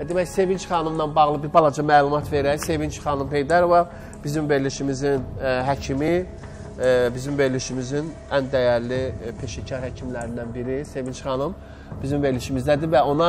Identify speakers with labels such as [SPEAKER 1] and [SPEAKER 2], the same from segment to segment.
[SPEAKER 1] E, Demək Sevinç xanımla bağlı bir balaca məlumat verək. Sevinç xanım Heydərova bizim verilişimizin ə, həkimi, ə, bizim verilişimizin ən dəyərli peşəkar həkimlərindən biri Sevinç xanım bizim verilişimizdədir və ona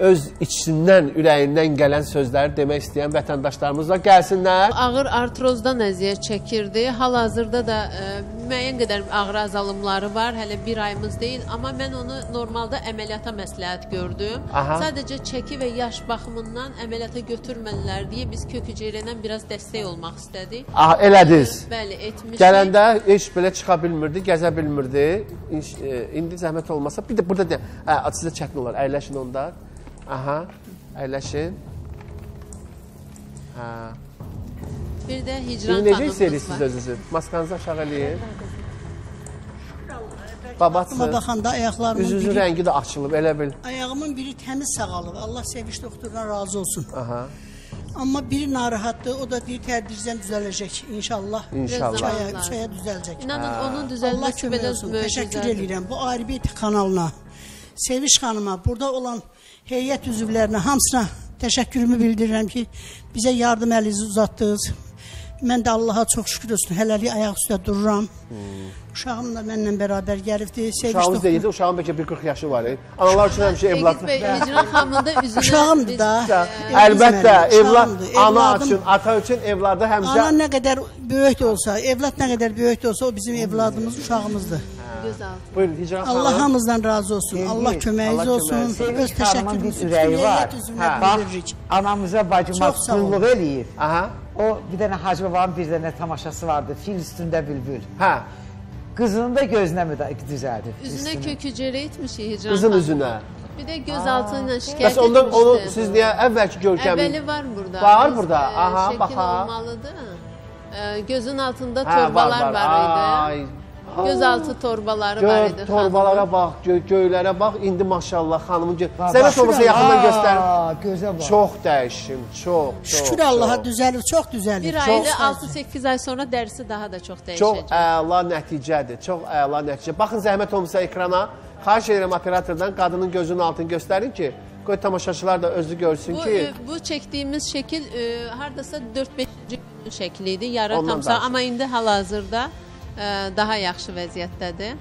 [SPEAKER 1] öz içindən, ürəyindən gələn sözləri demək istəyən vətəndaşlarımız var. Gəlsinlər.
[SPEAKER 2] Ağır artrozdan əziyyət çəkirdi. Hal-hazırda da ə, müəyyən qədər ağrı azalımları var. Hələ bir ayımız deyil, amma mən onu normalda əməliyyata məsləhət gördüm.
[SPEAKER 1] Aha.
[SPEAKER 2] Sadəcə çəki və yaş baxımından əməliyyata götürməlilər deyə biz kök hüceyrədən biraz dəstək olmaq istədik.
[SPEAKER 1] Ah, elədiniz.
[SPEAKER 2] Bəli, etmişik.
[SPEAKER 1] Gələndə heç belə çıxa bilmirdi, gəzə bilmirdi. E, indi zəhmət olmasa bir də burada deyəm. Hə, sizə çətin olar. Əyləşin onda. Aha. Əyləşin. Hə.
[SPEAKER 2] bir də hicran
[SPEAKER 1] İndi necə hiss
[SPEAKER 2] xanımımız
[SPEAKER 1] edirsiniz özünüzü? Maskanızı aşağı eləyin. Babası.
[SPEAKER 3] baxanda ayaqlarımın
[SPEAKER 1] Üzünüzün
[SPEAKER 3] biri,
[SPEAKER 1] rəngi də açılıb, elə bil.
[SPEAKER 3] ayağımın biri təmiz sağalıb. Allah seviş doktoruna razı olsun.
[SPEAKER 1] Aha.
[SPEAKER 3] Amma biri narahatdır, o da deyir tədricən düzələcək inşallah.
[SPEAKER 1] İnşallah.
[SPEAKER 2] Zaman
[SPEAKER 3] Çaya,
[SPEAKER 2] lazım.
[SPEAKER 3] çaya düzələcək.
[SPEAKER 2] İnanın onun
[SPEAKER 3] Allah
[SPEAKER 2] düzəlməsi
[SPEAKER 3] kömək
[SPEAKER 2] belə
[SPEAKER 3] olsun. Təşəkkür edirəm bu Aribet kanalına, Seviş xanıma, burada olan heyət üzvlərinə hamısına təşəkkürümü bildirirəm ki, bizə yardım əlinizi uzatdınız. Mən də Allaha çox şükür olsun. Hələlik ayaq üstə dururam. Uşağım da mənimlə bərabər gəlibdi.
[SPEAKER 1] Uşağınız deyildi, uşağın bəlkə bir 40 yaşı var. Analar üçün həmişə evlad.
[SPEAKER 2] Hicran xanımın da üzünə
[SPEAKER 3] Uşağımdır da.
[SPEAKER 1] Əlbəttə, evlad ana üçün, ata üçün evlarda
[SPEAKER 3] Ana
[SPEAKER 1] həmişə
[SPEAKER 3] nə qədər böyük də olsa, evlad nə qədər böyük də olsa o bizim evladımız, uşağımızdır.
[SPEAKER 2] Gözəl.
[SPEAKER 1] Buyurun Hicran
[SPEAKER 3] Allah hamımızdan razı olsun. Allah köməyiniz
[SPEAKER 1] Allah
[SPEAKER 3] olsun.
[SPEAKER 1] köməyiniz.
[SPEAKER 3] Öz
[SPEAKER 4] Sevinç xanımın bir
[SPEAKER 3] təşəkkürümüzü
[SPEAKER 4] ürəyi var. Bax,
[SPEAKER 3] bildiririk.
[SPEAKER 4] anamıza, bacıma
[SPEAKER 3] Çox sağ olun.
[SPEAKER 4] qulluq eləyir.
[SPEAKER 1] Aha.
[SPEAKER 4] O bir dənə Hacı babanın bir dənə tamaşası vardı. Fil üstündə bülbül.
[SPEAKER 1] Hə.
[SPEAKER 4] Qızını da gözünə mi düzəldib?
[SPEAKER 2] Üzünə
[SPEAKER 4] üstünü?
[SPEAKER 2] kök hüceyrə etmişik hicran
[SPEAKER 1] Qızın
[SPEAKER 2] xanım.
[SPEAKER 1] üzünə.
[SPEAKER 2] Bir də göz altı ilə şikayət
[SPEAKER 1] Bəs ondan onu siz niyə əvvəlki görkəmi
[SPEAKER 2] Əvvəli var burada.
[SPEAKER 1] Var
[SPEAKER 2] Biz,
[SPEAKER 1] burada.
[SPEAKER 2] e,
[SPEAKER 1] Aha,
[SPEAKER 2] şəkil
[SPEAKER 1] baxa.
[SPEAKER 2] olmalıdır. E, gözün altında
[SPEAKER 1] Hə,
[SPEAKER 2] torbalar var, idi.
[SPEAKER 1] Ay.
[SPEAKER 2] Göz altı torbaları var idi.
[SPEAKER 1] Gör, torbalara
[SPEAKER 2] xanımın.
[SPEAKER 1] bax, gö göylərə bax. İndi maşallah xanımın gö Zəhmət olmasa yaxından göstər.
[SPEAKER 4] Gözə bax.
[SPEAKER 1] Çox dəyişim, çox, çox.
[SPEAKER 3] Şükür
[SPEAKER 1] çox.
[SPEAKER 3] Allaha düzəlir, çox düzəlir.
[SPEAKER 2] Bir ayda
[SPEAKER 3] sağ olun.
[SPEAKER 2] 6-8 ay sonra dərisi daha da çox dəyişəcək.
[SPEAKER 1] Çox əla nəticədir. Çox əla nəticə. Baxın zəhmət olmasa ekrana. Xahiş edirəm operatordan qadının gözünün altını göstərin ki, qoy tamaşaçılar da özü görsün
[SPEAKER 2] Bu,
[SPEAKER 1] ki,
[SPEAKER 2] e, bu çəkdiyimiz şəkil e, hardasa 4-5 günün şəkli idi, yarı
[SPEAKER 1] Ondan
[SPEAKER 2] tamsa, amma indi hal-hazırda daha yaxşı vəziyyətdədir.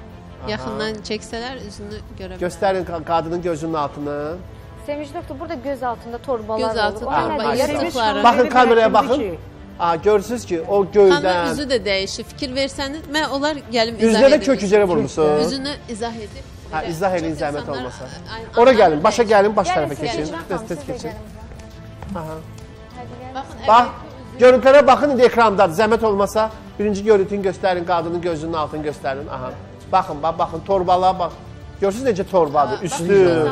[SPEAKER 2] Yaxından çəksələr üzünü görə bilərlər.
[SPEAKER 1] göstərin qa- qadının gözünün altını.
[SPEAKER 5] Sevinç doktor burada göz altında torbalar
[SPEAKER 2] Göz altı
[SPEAKER 5] olur.
[SPEAKER 2] Torba, yırtıqları.
[SPEAKER 1] Baxın kameraya baxın.
[SPEAKER 4] ki,
[SPEAKER 1] Aa, görürsünüz ki, o göydən.
[SPEAKER 2] üzü də dəyişir. Fikir versəniz, mən onlar gəlim izah
[SPEAKER 1] Üzünə də
[SPEAKER 2] edim.
[SPEAKER 1] kök hüceyrə vurmusun.
[SPEAKER 2] Üzünü izah edib.
[SPEAKER 1] Ha,
[SPEAKER 2] belə
[SPEAKER 1] izah eləyin zəhmət olmasa. Ora gəlin, başa gəlin, baş tərəfə keçin. Tez tez keçin. Aha.
[SPEAKER 2] Baxın,
[SPEAKER 1] görüntülərə baxın indi ekrandadır. Zəhmət olmasa birinci görüntünü göstərin, qadının gözünün altını göstərin. Aha. Baxın, bax, baxın, torbalığa bax. Görürsünüz necə torbadır?
[SPEAKER 2] Baxın,
[SPEAKER 1] Üstü,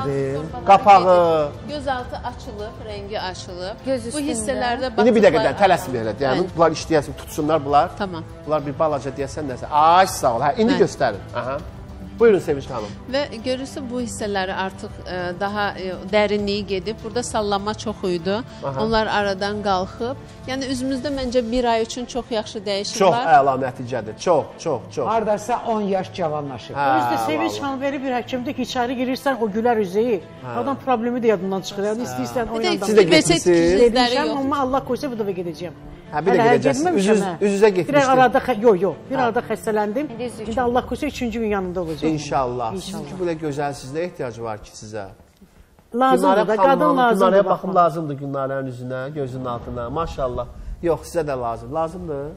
[SPEAKER 1] qapağı.
[SPEAKER 2] gedir. Göz altı açılıb, rəngi açılıb.
[SPEAKER 5] Göz
[SPEAKER 2] Bu
[SPEAKER 5] üstündə.
[SPEAKER 2] hissələrdə
[SPEAKER 1] İndi bir dəqiqədən tələsmə elə. Yəni
[SPEAKER 2] Bəli.
[SPEAKER 1] bunlar işləyəsin, tutsunlar bunlar.
[SPEAKER 2] Tamam.
[SPEAKER 1] Bunlar bir balaca deyəsən nəsə. Ay sağ ol. Hə, indi
[SPEAKER 2] Bəli.
[SPEAKER 1] göstərin. Aha. Buyurun Sevinç xanım.
[SPEAKER 2] Və görürsə bu hissələri artıq e, daha e, dərinliyi gedib. Burada sallanma çox idi.
[SPEAKER 1] Aha.
[SPEAKER 2] Onlar aradan qalxıb. Yəni üzümüzdə məncə bir ay üçün çox yaxşı dəyişim
[SPEAKER 1] Çox
[SPEAKER 2] var.
[SPEAKER 1] əla nəticədir. Çox, çox, çox.
[SPEAKER 4] Hardasa 10 yaş cavanlaşıb.
[SPEAKER 1] Hə,
[SPEAKER 6] Özdə Sevinç xanım belə bir həkimdir ki, içəri girirsən o gülər üzəyi. Adam problemi də yadından çıxır. Yəni istəyirsən o
[SPEAKER 2] Bir də
[SPEAKER 6] yandan.
[SPEAKER 1] Siz də
[SPEAKER 2] bir
[SPEAKER 1] getmisiniz?
[SPEAKER 6] amma Allah qoysa bu dəfə gedəcəyəm.
[SPEAKER 1] Hə, bir də gedəcəksiniz. üz-üzə
[SPEAKER 6] Bir
[SPEAKER 1] getmişdiniz.
[SPEAKER 6] ay arada yox, yox. Bir arada xəstələndim.
[SPEAKER 5] İndi
[SPEAKER 6] Allah qoysa 3-cü gün yanında olacağam.
[SPEAKER 1] İnşallah.
[SPEAKER 6] İnşallah.
[SPEAKER 1] Sizin ki, belə gözəl sizdə ehtiyacı var ki sizə.
[SPEAKER 6] Lazımdır da, qadın lazımdır.
[SPEAKER 1] Günarəyə baxım lazımdır Günarənin üzünə, gözünün altına. Maşallah. Yox, sizə də lazım. Lazımdır.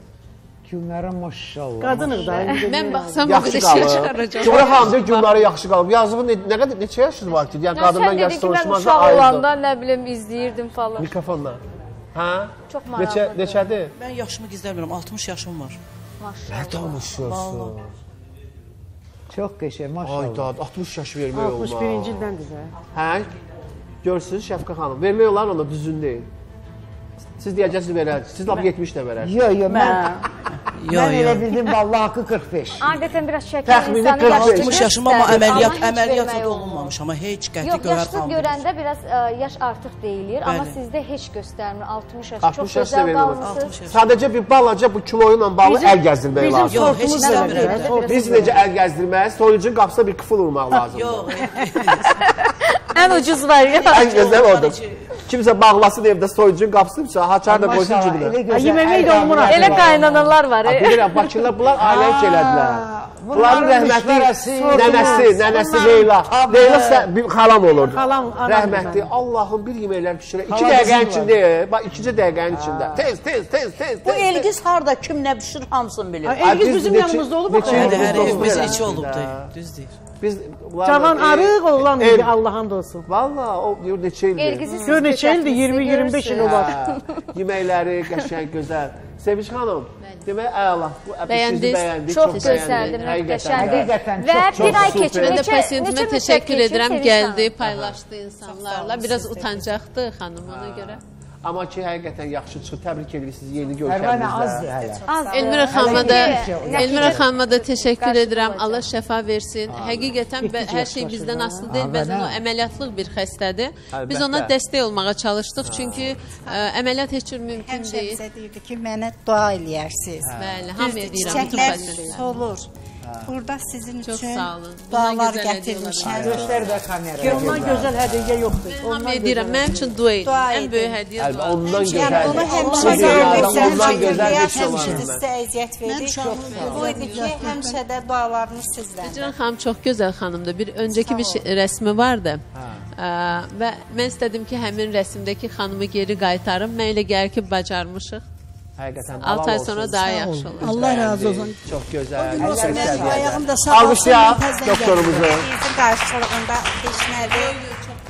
[SPEAKER 4] Günlərə maşallah.
[SPEAKER 6] Qadınıq da.
[SPEAKER 2] Mən baxsam o qədər şey çıxaracaq.
[SPEAKER 1] Cumhuriyyə xanım deyir Günarə yaxşı qalıb. Yazığı ne, nə qədər neçə yaşınız var ki? Yəni qadından yaş
[SPEAKER 5] mən
[SPEAKER 1] soruşmazsa
[SPEAKER 5] uşaq
[SPEAKER 1] ayrıdır.
[SPEAKER 5] olanda nə bilim izləyirdim falan.
[SPEAKER 1] Mikrofonla. Hə?
[SPEAKER 5] Çox
[SPEAKER 1] Neçə
[SPEAKER 5] maraqlıdır.
[SPEAKER 1] neçədir?
[SPEAKER 7] Ben yaşımı gizlemiyorum. 60 yaşım var.
[SPEAKER 5] Maşallah.
[SPEAKER 1] Danışıyorsun.
[SPEAKER 4] Çox qəşəng, maşallah.
[SPEAKER 1] Ay dad 60 yaş vermək olmaz.
[SPEAKER 6] 61-ci ildəndir də.
[SPEAKER 1] Hə? Görürsüz Şəfqə xanım. Vermək olar ona düzün deyil. Siz deyəcəksiniz verərsiniz. Siz lap 70 də verərsiniz.
[SPEAKER 4] Yo, yo, mən, mən elə
[SPEAKER 7] yo.
[SPEAKER 4] bildim vallahi haqqı 45.
[SPEAKER 5] Adətən biraz çəkən
[SPEAKER 1] Təxmini
[SPEAKER 5] insanı
[SPEAKER 1] 45.
[SPEAKER 5] yaşlı
[SPEAKER 7] 60 yaşım ama
[SPEAKER 5] göstərir,
[SPEAKER 7] ameliyat
[SPEAKER 5] amma heç
[SPEAKER 7] ameliyat
[SPEAKER 5] vermək
[SPEAKER 7] da
[SPEAKER 5] olmaz.
[SPEAKER 7] olunmamış ama hiç qəti
[SPEAKER 5] Yox,
[SPEAKER 7] gövər
[SPEAKER 5] yaşlı
[SPEAKER 7] xanım.
[SPEAKER 5] görəndə biraz ə, yaş artıq deyilir, amma
[SPEAKER 7] Bəli.
[SPEAKER 5] sizdə heç göstərmir. 60 yaş
[SPEAKER 1] 60
[SPEAKER 5] çox
[SPEAKER 1] yaş da
[SPEAKER 5] gözəl
[SPEAKER 1] verilmir.
[SPEAKER 5] qalmısınız.
[SPEAKER 7] 60 yaş.
[SPEAKER 1] Sadəcə bir balaca bu kilo ilə bağlı
[SPEAKER 6] Bizim-
[SPEAKER 1] əl gəzdirmək
[SPEAKER 6] Bizim
[SPEAKER 1] lazım.
[SPEAKER 7] Yox, heç
[SPEAKER 6] sortumuz
[SPEAKER 7] istəmirəm.
[SPEAKER 6] belədir.
[SPEAKER 5] Biraz
[SPEAKER 1] Biz necə əl gəzdirmək? Soyucun qapısına bir qıfıl vurmaq lazımdır.
[SPEAKER 7] Yox.
[SPEAKER 5] Ən ucuz variant.
[SPEAKER 1] Ən gözəl odur. Kimsə bağlasın evdə soyucun qapısını, haçar da qoysun cibinə.
[SPEAKER 4] əl
[SPEAKER 6] də olmur.
[SPEAKER 5] Elə
[SPEAKER 4] var.
[SPEAKER 5] qaynanalar var.
[SPEAKER 1] Bilirəm, Bakılar bunlar ailəlik elədilər. Bunların
[SPEAKER 4] müşvərəsi,
[SPEAKER 1] nənəsi, nənəsi Leyla. Leyla xalam olurdu.
[SPEAKER 6] Xalam,
[SPEAKER 1] Rəhmətli.
[SPEAKER 6] mənim.
[SPEAKER 1] Allahım bir yeməklər pişirər. 2
[SPEAKER 4] Xala
[SPEAKER 1] dəqiqənin içində, bax 2 dəqiqənin içində. Tez, tez, tez, tez.
[SPEAKER 7] Bu. Elgiz harda kim nə bişirir hamısını bilir.
[SPEAKER 6] Elgiz
[SPEAKER 1] biz
[SPEAKER 6] bizim yanımızda olub
[SPEAKER 7] hər evimiz içi olubdu. Düz deyir.
[SPEAKER 1] Biz
[SPEAKER 6] Cavan arıq oğlan idi Allah'ın da olsun.
[SPEAKER 1] Valla o neçə ildir.
[SPEAKER 5] Elgizi siz
[SPEAKER 6] Gör neçə ildir?
[SPEAKER 5] götürmüşsünüz,
[SPEAKER 6] 20-25 il olar.
[SPEAKER 1] Yeməkləri qəşəng, gözəl. Seviş xanım, demək əla. Bu
[SPEAKER 2] Bəyəndiniz?
[SPEAKER 1] bəyəndik,
[SPEAKER 5] Çox
[SPEAKER 1] çox
[SPEAKER 5] gözəldir, möhtəşəmdir.
[SPEAKER 4] Həqiqətən
[SPEAKER 5] Və
[SPEAKER 4] çox, çox
[SPEAKER 5] bir ay
[SPEAKER 1] super.
[SPEAKER 5] keçir.
[SPEAKER 2] Mən də
[SPEAKER 5] Neçə-
[SPEAKER 2] pasiyentimə təşəkkür edirəm.
[SPEAKER 5] Sevinç
[SPEAKER 2] Gəldi, paylaşdı insanlarla. Biraz utancaqdı xanım ona görə.
[SPEAKER 1] Amma ki, həqiqətən yaxşı çıxır. Təbrik edirik sizi yeni
[SPEAKER 4] Pərvanə azdır hələ.
[SPEAKER 5] Azdır.
[SPEAKER 2] Elmira xanıma da Elmira xanıma da təşəkkür edirəm. Allah şəfa versin. Həqiqətən hər şey bizdən asılı deyil. Bəzən o əməliyyatlıq bir xəstədir. Biz ona dəstək olmağa çalışdıq. Çünki ə, əməliyyat heç cür mümkün
[SPEAKER 8] Həmişə
[SPEAKER 2] deyil.
[SPEAKER 8] bizə deyirdi ki, mənə dua eləyərsiniz.
[SPEAKER 2] Bəli, deyirəm bütün
[SPEAKER 8] çiçəklər solur. Burada sizin
[SPEAKER 2] Çox
[SPEAKER 8] üçün
[SPEAKER 2] sağ olun.
[SPEAKER 8] Dualar gətirmişəm.
[SPEAKER 2] olar.
[SPEAKER 4] Göstər də kameraya.
[SPEAKER 6] Ondan gözəl hədiyyə yoxdur.
[SPEAKER 2] Hamıya deyirəm, mənim üçün dua edin. Ən böyük hədiyyə dua.
[SPEAKER 1] ondan
[SPEAKER 8] Yəni
[SPEAKER 1] gözəl.
[SPEAKER 8] onu həmişə görməkdən
[SPEAKER 1] ondan gözəl heç
[SPEAKER 8] həmişə sizə əziyyət verir. Bu idi ki, həmişə də dualarınız sizdən.
[SPEAKER 2] Ceyran xanım çox gözəl xanımdır. Bir öncəki bir rəsmi vardı. Ə, və mən istədim ki, həmin rəsmdəki xanımı geri qaytarım. Mən elə gəlir ki, bacarmışıq.
[SPEAKER 1] Həqiqətən.
[SPEAKER 2] 6 ay sonra
[SPEAKER 1] olsun.
[SPEAKER 2] daha yaxşı olur.
[SPEAKER 3] Allah razı olsun.
[SPEAKER 1] Çox gözəl.
[SPEAKER 3] Ayağım da sağ
[SPEAKER 1] Alqışlayaq
[SPEAKER 3] təzədən
[SPEAKER 1] doktorumuzu.
[SPEAKER 8] Sizin qarşılığında keçməli.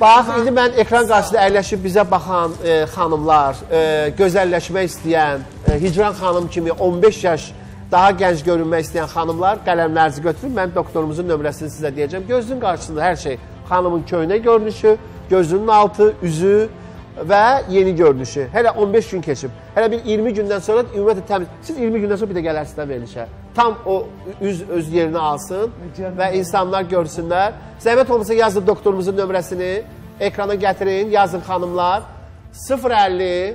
[SPEAKER 1] Bax, indi mən ekran qarşısında əyləşib bizə baxan e, xanımlar, e, gözəlləşmək istəyən, e, Hicran xanım kimi 15 yaş daha gənc görünmək istəyən xanımlar qələmlərinizi götürün. Mən doktorumuzun nömrəsini sizə deyəcəm. Gözünün qarşısında hər şey. Xanımın köynə görünüşü, gözünün altı, üzü və yeni görünüşü. Hələ 15 gün keçib. Hələ bir 20 gündən sonra ümumiyyətlə təmiz. Siz 20 gündən sonra bir də gələrsiniz də verilişə. Tam o üz öz yerini alsın və insanlar görsünlər. Zəhmət olmasa yazın doktorumuzun nömrəsini, ekrana gətirin, yazın xanımlar. 050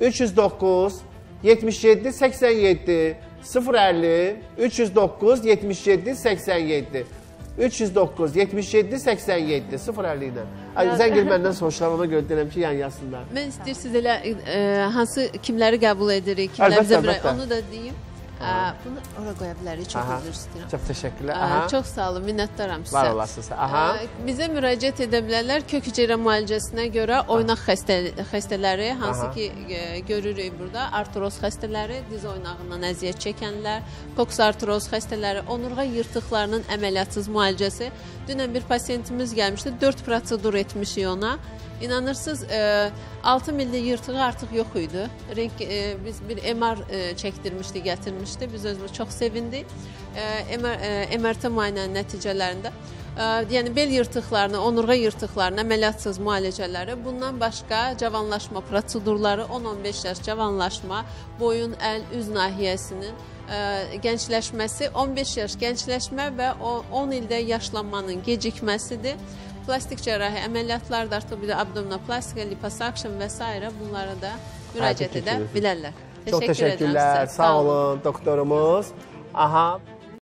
[SPEAKER 1] 309 77 87 050 309 77 87 309 77 87 050 ilə. Ay, Zəng edin məndən soruşlar, ona görə deyirəm ki, yan yazsınlar.
[SPEAKER 2] Mən istəyirsiniz elə ə, hansı kimləri qəbul edirik, kimlər bizə onu da deyim. Bunu ora qoya bilərik. Çox üzr istəyirəm.
[SPEAKER 1] Çox təşəkkürlər. Aha.
[SPEAKER 2] Çox sağ olun, minnətdaram sizə.
[SPEAKER 1] Var olasınız. Aha.
[SPEAKER 2] Bizə müraciət edə bilərlər kök hüceyrə müalicəsinə görə oynaq xəstə, xəstələri, hansı
[SPEAKER 1] Aha.
[SPEAKER 2] ki e, görürük burada, artroz xəstələri, diz oynağından əziyyət çəkənlər, koksartroz xəstələri, onurğa yırtıqlarının əməliyyatsız müalicəsi. Dünən bir pasiyentimiz gəlmişdi, 4 prosedur etmişik ona. İnanırsınız, e, 6 milli yırtığı artıq yox idi. Renk e, biz bir MR e, çəkdirmişdi, gətirmişdi. Biz özümüz çox sevindik. E, MR, e, MRT müayinənin nəticələrində Ə, yəni bel yırtıqlarını, onurğa yırtıqlarını əməliyyatsız müalicələri, bundan başqa cavanlaşma prosedurları, 10-15 yaş cavanlaşma, boyun, əl, üz nahiyəsinin ə, gəncləşməsi, 15 yaş gəncləşmə və o 10 ildə yaşlanmanın gecikməsidir. Plastik cərrahi əməliyyatlar da artıq bir də abdominoplastika, liposuction və s. bunlara da müraciət edə bilərlər.
[SPEAKER 1] Çox
[SPEAKER 2] Təşəkkür edirəm
[SPEAKER 1] təşəkkürlər.
[SPEAKER 2] sizə.
[SPEAKER 1] Sağ olun doktorumuz. Aha.